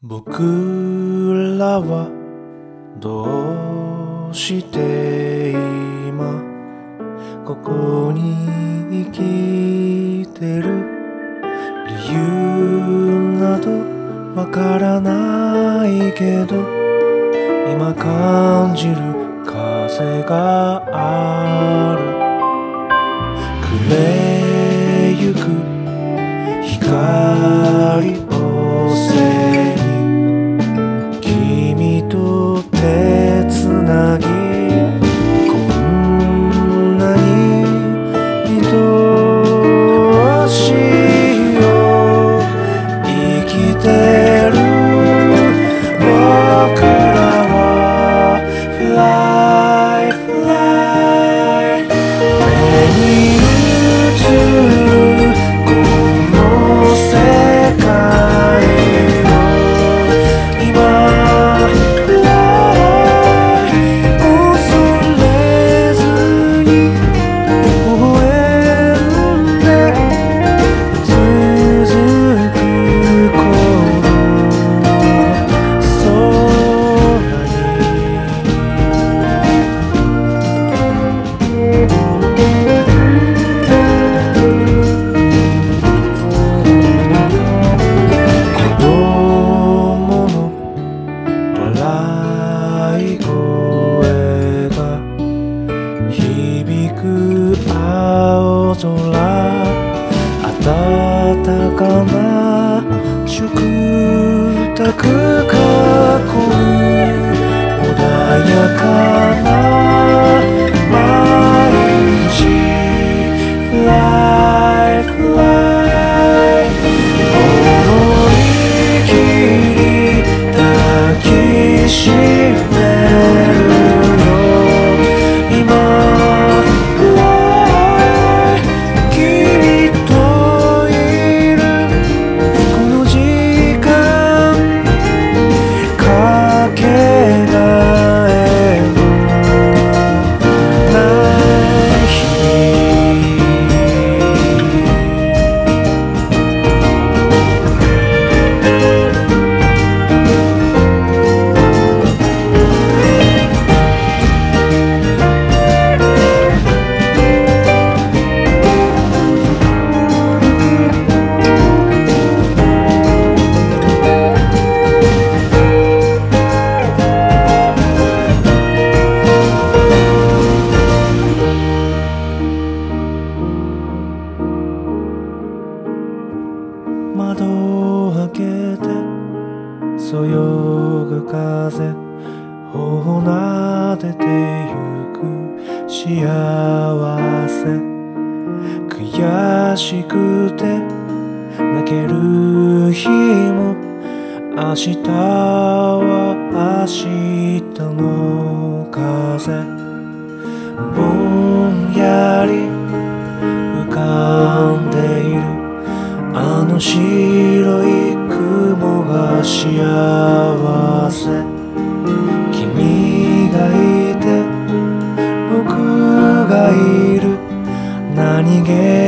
僕らはどうして今ここに生きてる？理由などわからないけど今感じる風がある。かな。食卓囲む穏やかな窓を開けてそよぐ風頬を撫でてゆく幸せ。悔しくて泣ける日も明日は明日の風。あの白い雲が幸せ。君がいて僕がいる。何気